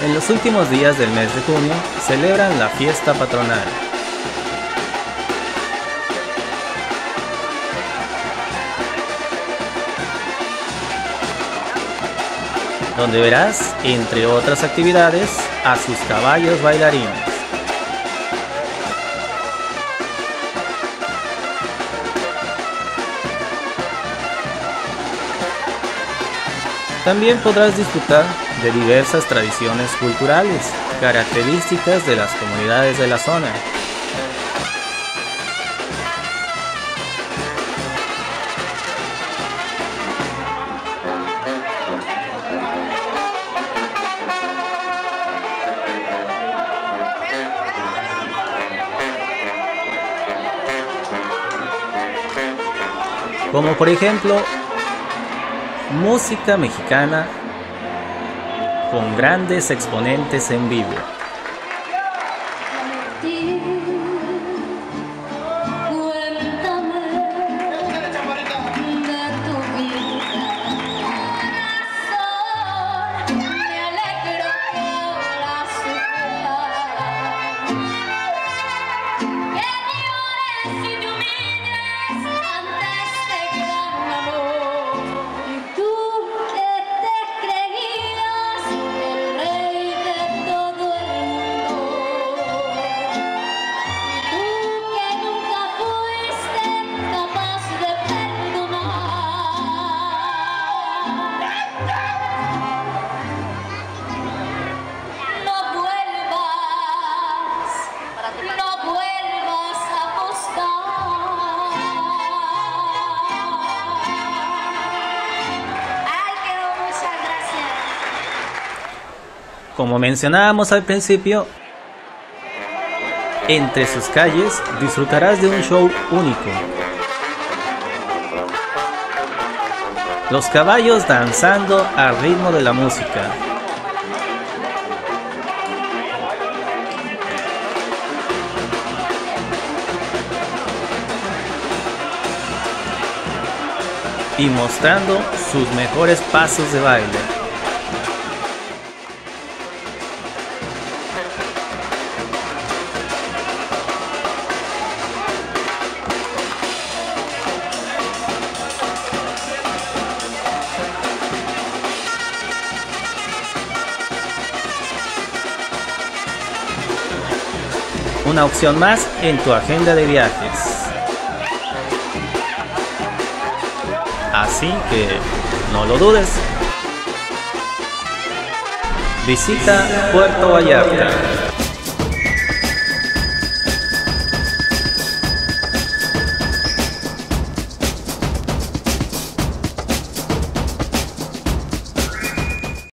En los últimos días del mes de junio celebran la fiesta patronal. Donde verás, entre otras actividades, a sus caballos bailarines. También podrás disfrutar de diversas tradiciones culturales, características de las comunidades de la zona. Como por ejemplo, música mexicana con grandes exponentes en vivo. Como mencionábamos al principio, entre sus calles disfrutarás de un show único. Los caballos danzando al ritmo de la música. Y mostrando sus mejores pasos de baile. Una opción más en tu agenda de viajes. Así que no lo dudes. Visita Puerto Vallarta.